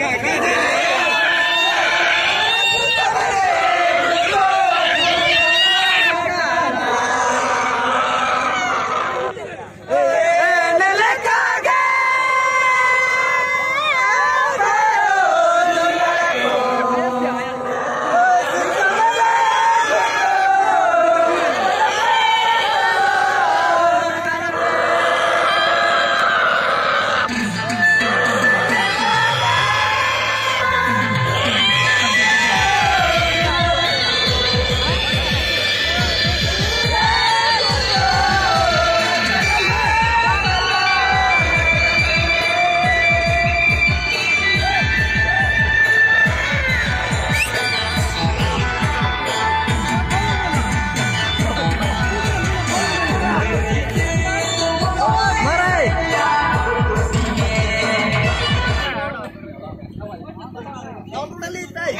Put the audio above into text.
Cagada! Maray!